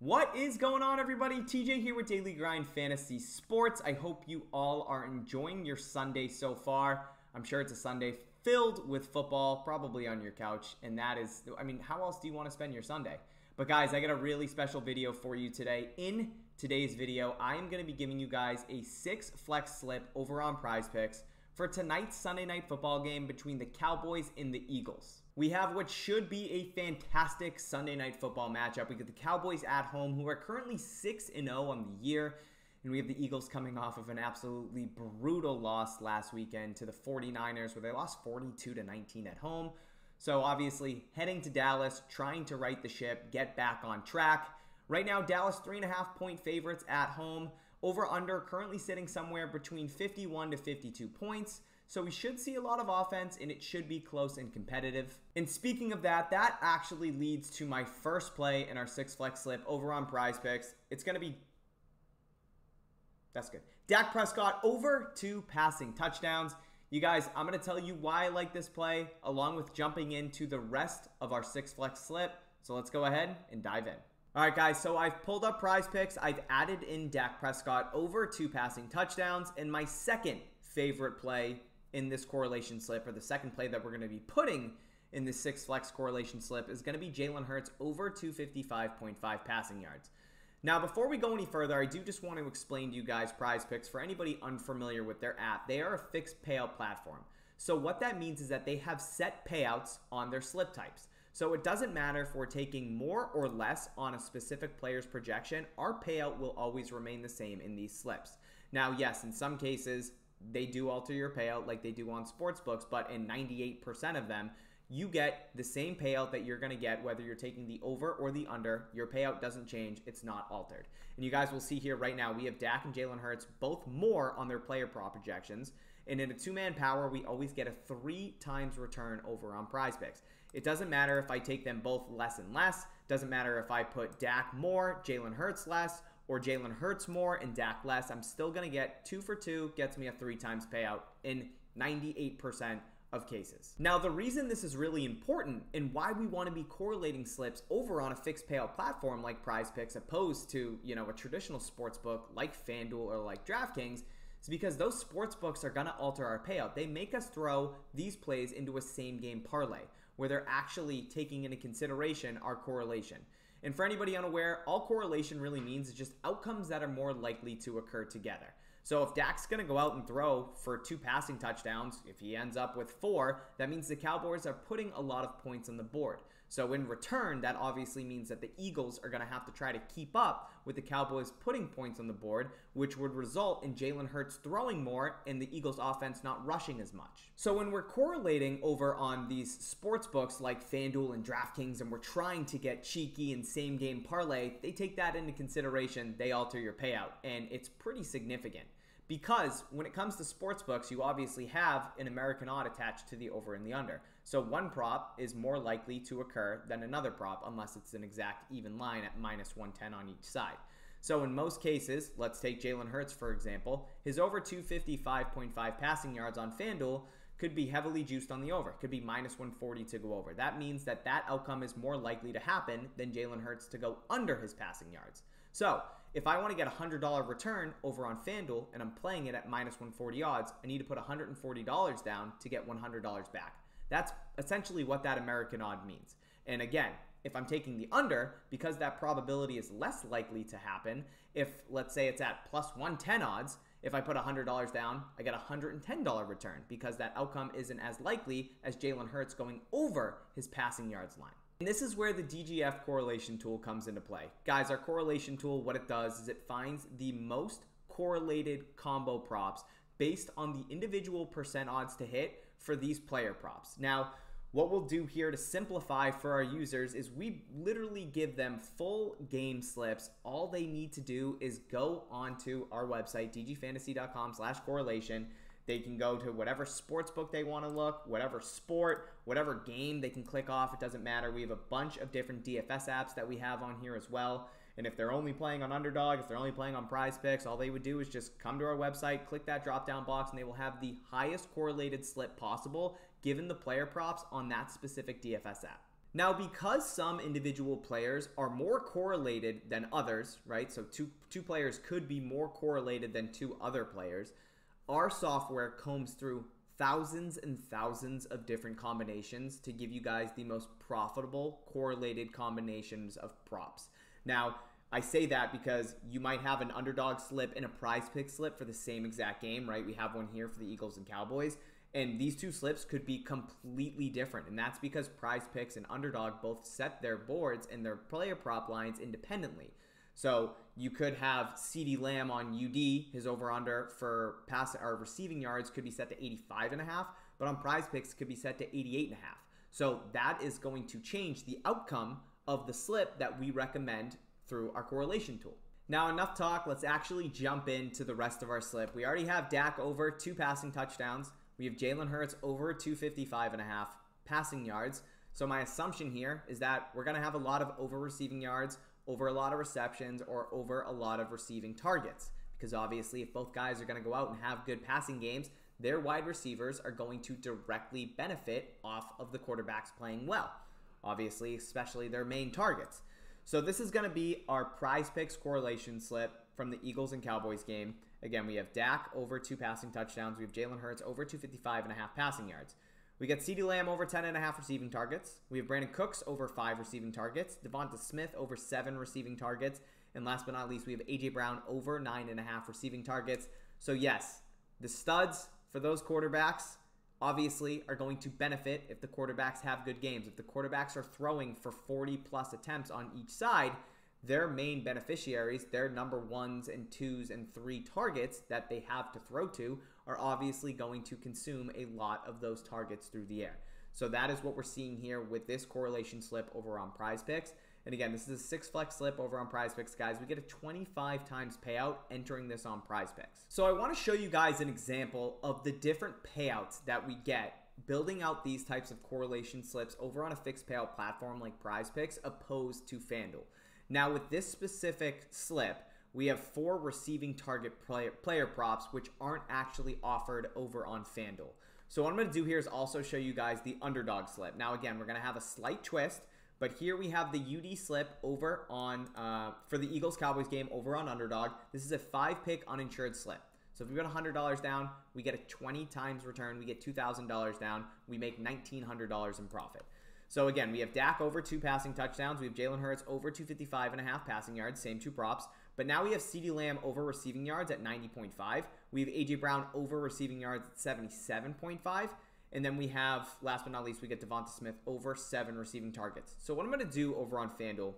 What is going on, everybody? TJ here with Daily Grind Fantasy Sports. I hope you all are enjoying your Sunday so far. I'm sure it's a Sunday filled with football, probably on your couch. And that is, I mean, how else do you want to spend your Sunday? But guys, I got a really special video for you today. In today's video, I am going to be giving you guys a six flex slip over on prize picks for tonight's Sunday night football game between the Cowboys and the Eagles. We have what should be a fantastic Sunday night football matchup. We get the Cowboys at home, who are currently 6 0 on the year. And we have the Eagles coming off of an absolutely brutal loss last weekend to the 49ers, where they lost 42 to 19 at home. So obviously, heading to Dallas, trying to right the ship, get back on track. Right now, Dallas three and a half point favorites at home. Over under currently sitting somewhere between 51 to 52 points. So we should see a lot of offense and it should be close and competitive. And speaking of that, that actually leads to my first play in our six flex slip over on prize picks. It's going to be that's good. Dak Prescott over two passing touchdowns. You guys, I'm going to tell you why I like this play along with jumping into the rest of our six flex slip. So let's go ahead and dive in. All right, guys, so I've pulled up prize picks. I've added in Dak Prescott over two passing touchdowns. And my second favorite play in this correlation slip, or the second play that we're going to be putting in this six flex correlation slip, is going to be Jalen Hurts over 255.5 passing yards. Now, before we go any further, I do just want to explain to you guys prize picks for anybody unfamiliar with their app. They are a fixed payout platform. So, what that means is that they have set payouts on their slip types. So it doesn't matter if we're taking more or less on a specific player's projection, our payout will always remain the same in these slips. Now, yes, in some cases, they do alter your payout like they do on sports books, but in 98% of them, you get the same payout that you're going to get whether you're taking the over or the under. Your payout doesn't change, it's not altered. And you guys will see here right now, we have Dak and Jalen Hurts both more on their player prop projections. And in a two man power, we always get a three times return over on prize picks. It doesn't matter if I take them both less and less, doesn't matter if I put Dak more, Jalen Hurts less, or Jalen Hurts more and Dak less. I'm still going to get two for two, gets me a three times payout in 98% of cases. Now, the reason this is really important and why we want to be correlating slips over on a fixed payout platform like Prize Picks opposed to, you know, a traditional sports book like FanDuel or like DraftKings is because those sports books are going to alter our payout. They make us throw these plays into a same game parlay where they're actually taking into consideration our correlation. And for anybody unaware, all correlation really means is just outcomes that are more likely to occur together. So if Dak's going to go out and throw for two passing touchdowns, if he ends up with four, that means the Cowboys are putting a lot of points on the board. So in return, that obviously means that the Eagles are going to have to try to keep up with the Cowboys putting points on the board, which would result in Jalen Hurts throwing more and the Eagles offense not rushing as much. So when we're correlating over on these sports books like FanDuel and DraftKings and we're trying to get cheeky and same game parlay, they take that into consideration. They alter your payout and it's pretty significant because when it comes to sports books, you obviously have an American odd attached to the over and the under. So one prop is more likely to occur than another prop unless it's an exact even line at minus 110 on each side. So in most cases, let's take Jalen Hurts for example, his over 255.5 passing yards on FanDuel could be heavily juiced on the over. Could be minus 140 to go over. That means that that outcome is more likely to happen than Jalen Hurts to go under his passing yards. So if I want to get a $100 return over on FanDuel and I'm playing it at minus 140 odds, I need to put $140 down to get $100 back. That's essentially what that American odd means. And again, if I'm taking the under, because that probability is less likely to happen, if let's say it's at plus 110 odds, if I put $100 down, I get a $110 return because that outcome isn't as likely as Jalen Hurts going over his passing yards line. And this is where the DGF correlation tool comes into play. Guys, our correlation tool, what it does is it finds the most correlated combo props based on the individual percent odds to hit for these player props. Now, what we'll do here to simplify for our users is we literally give them full game slips. All they need to do is go onto our website, dgfantasy.com slash correlation. They can go to whatever sports book they want to look, whatever sport, whatever game they can click off. It doesn't matter. We have a bunch of different DFS apps that we have on here as well. And if they're only playing on Underdog, if they're only playing on Prize Picks, all they would do is just come to our website, click that drop down box, and they will have the highest correlated slip possible given the player props on that specific DFS app. Now, because some individual players are more correlated than others, right? So two two players could be more correlated than two other players. Our software combs through thousands and thousands of different combinations to give you guys the most profitable correlated combinations of props. Now, I say that because you might have an underdog slip and a prize pick slip for the same exact game, right? We have one here for the Eagles and Cowboys. And these two slips could be completely different. And that's because prize picks and underdog both set their boards and their player prop lines independently. So you could have CeeDee Lamb on UD, his over under for pass or receiving yards could be set to 85 and a half, but on prize picks could be set to 88 and a half. So that is going to change the outcome of the slip that we recommend through our correlation tool. Now, enough talk. Let's actually jump into the rest of our slip. We already have Dak over two passing touchdowns. We have Jalen Hurts over 255 and a half passing yards. So my assumption here is that we're going to have a lot of over receiving yards, over a lot of receptions, or over a lot of receiving targets. Because obviously, if both guys are going to go out and have good passing games, their wide receivers are going to directly benefit off of the quarterbacks playing well. Obviously, especially their main targets. So this is going to be our prize picks correlation slip from the Eagles and Cowboys game. Again, we have Dak over two passing touchdowns. We have Jalen Hurts over 255 and a half passing yards. We got CeeDee Lamb over 10 and a half receiving targets. We have Brandin Cooks over five receiving targets. Devonta Smith over seven receiving targets. And last but not least, we have AJ Brown over nine and a half receiving targets. So yes, the studs for those quarterbacks obviously are going to benefit if the quarterbacks have good games. If the quarterbacks are throwing for 40 plus attempts on each side, their main beneficiaries, their number ones and twos and three targets that they have to throw to, are obviously going to consume a lot of those targets through the air. So that is what we're seeing here with this correlation slip over on prize picks. And again, this is a six flex slip over on prize picks, guys. We get a 25 times payout entering this on prize picks. So I want to show you guys an example of the different payouts that we get building out these types of correlation slips over on a fixed payout platform like prize picks opposed to FanDuel. Now with this specific slip, we have four receiving target player, player props which aren't actually offered over on FanDuel. So what I'm going to do here is also show you guys the underdog slip. Now again, we're going to have a slight twist but here we have the UD slip over on, uh, for the Eagles Cowboys game over on Underdog. This is a five pick uninsured slip. So if we put $100 down, we get a 20 times return. We get $2,000 down. We make $1,900 in profit. So again, we have Dak over two passing touchdowns. We have Jalen Hurts over 255 and a half passing yards, same two props. But now we have CeeDee Lamb over receiving yards at 90.5. We have AJ Brown over receiving yards at 77.5. And then we have, last but not least, we get Devonta Smith over seven receiving targets. So what I'm going to do over on FanDuel,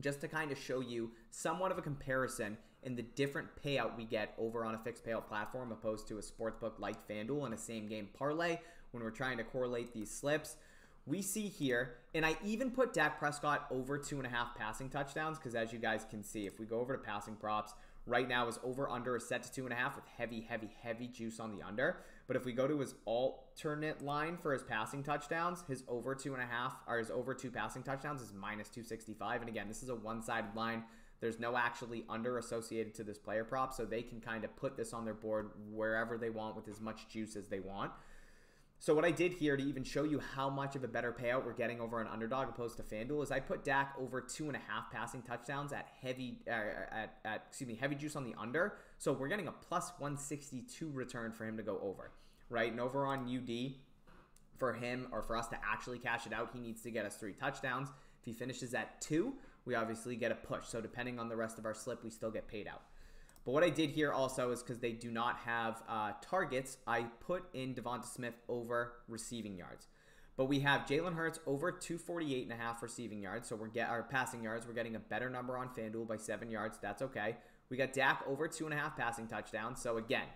just to kind of show you somewhat of a comparison in the different payout we get over on a fixed payout platform opposed to a sportsbook like FanDuel and a same game parlay when we're trying to correlate these slips. We see here, and I even put Dak Prescott over two and a half passing touchdowns because as you guys can see, if we go over to passing props, right now is over under is set to two and a half with heavy, heavy, heavy juice on the under. But if we go to his alternate line for his passing touchdowns, his over two and a half or his over two passing touchdowns is minus 265. And again, this is a one sided line. There's no actually under associated to this player prop, so they can kind of put this on their board wherever they want with as much juice as they want. So what I did here to even show you how much of a better payout we're getting over an underdog opposed to FanDuel is I put Dak over two and a half passing touchdowns at heavy uh, at, at excuse me heavy juice on the under. So we're getting a plus 162 return for him to go over, right? And over on UD for him or for us to actually cash it out, he needs to get us three touchdowns. If he finishes at two, we obviously get a push. So depending on the rest of our slip, we still get paid out. But what I did here also is because they do not have uh, targets, I put in Devonta Smith over receiving yards. But we have Jalen Hurts over 248 and a half receiving yards. So we're get our passing yards. We're getting a better number on FanDuel by seven yards. That's okay. We got Dak over two and a half passing touchdowns. So again,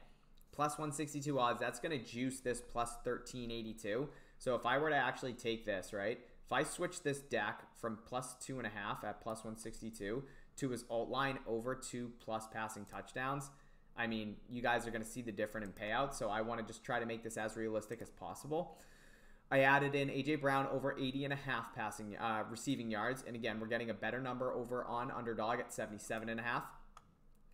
plus 162 odds. That's going to juice this plus 1382. So if I were to actually take this, right? If I switch this Dak from plus two and a half at plus 162 to his alt line over two plus passing touchdowns. I mean, you guys are going to see the difference in payouts, so I want to just try to make this as realistic as possible. I added in AJ Brown over 80 and a half passing uh, receiving yards, and again, we're getting a better number over on underdog at 77 and a half.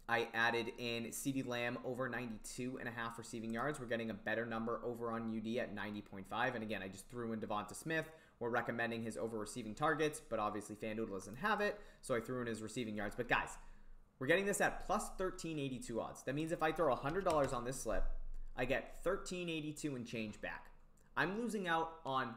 I added in CeeDee Lamb over 92 and a half receiving yards. We're getting a better number over on UD at 90.5. And again, I just threw in Devonta Smith we're recommending his over receiving targets, but obviously FanDuel doesn't have it. So I threw in his receiving yards. But guys, we're getting this at plus 1382 odds. That means if I throw $100 on this slip, I get 1382 and change back. I'm losing out on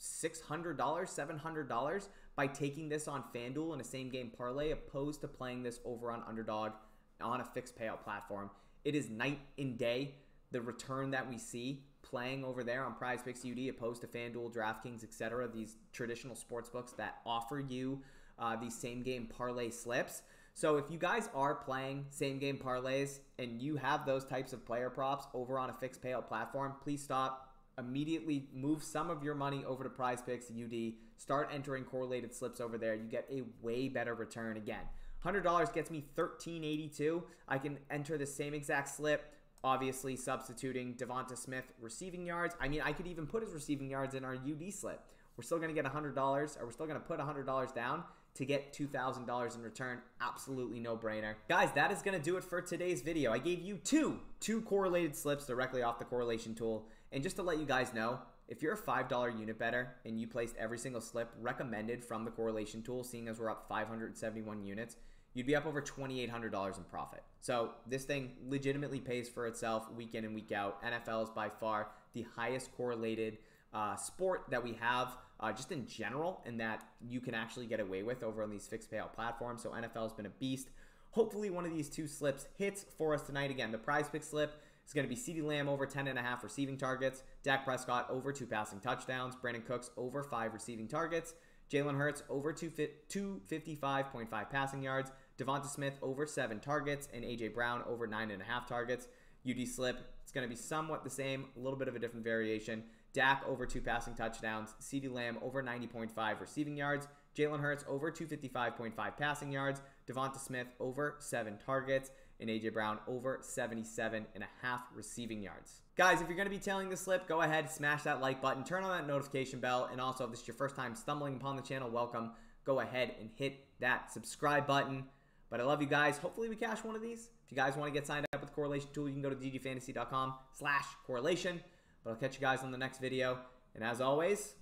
$600, $700 by taking this on FanDuel in a same game parlay opposed to playing this over on underdog on a fixed payout platform. It is night and day the return that we see playing over there on Prize Picks UD opposed to FanDuel, DraftKings, etc. These traditional sports books that offer you uh, these same game parlay slips. So if you guys are playing same game parlays and you have those types of player props over on a fixed payout platform, please stop. Immediately move some of your money over to Prize Picks UD. Start entering correlated slips over there. You get a way better return again. $100 gets me 1382. I can enter the same exact slip obviously substituting Devonta Smith receiving yards. I mean, I could even put his receiving yards in our UD slip. We're still going to get $100, or we're still going to put $100 down to get $2,000 in return. Absolutely no brainer. Guys, that is going to do it for today's video. I gave you two, two correlated slips directly off the correlation tool. And just to let you guys know, if you're a $5 unit better and you placed every single slip recommended from the correlation tool, seeing as we're up 571 units, you'd be up over $2,800 in profit. So this thing legitimately pays for itself week in and week out. NFL is by far the highest correlated uh, sport that we have uh, just in general and that you can actually get away with over on these fixed payout platforms. So NFL has been a beast. Hopefully one of these two slips hits for us tonight. Again, the prize pick slip is going to be CeeDee Lamb over 10.5 receiving targets, Dak Prescott over two passing touchdowns, Brandin Cooks over five receiving targets, Jalen Hurts over 255.5 passing yards, Devonta Smith over seven targets, and AJ Brown over nine and a half targets. UD slip, it's going to be somewhat the same, a little bit of a different variation. Dak over two passing touchdowns, CeeDee Lamb over 90.5 receiving yards, Jalen Hurts over 255.5 passing yards, Devonta Smith over seven targets, and AJ Brown over 77 and a half receiving yards. Guys, if you're going to be tailing the slip, go ahead, smash that like button, turn on that notification bell, and also if this is your first time stumbling upon the channel, welcome. Go ahead and hit that subscribe button. But I love you guys. Hopefully we cash one of these. If you guys want to get signed up with Correlation Tool, you can go to dgfantasy.com slash correlation. But I'll catch you guys on the next video. And as always,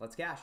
let's cash.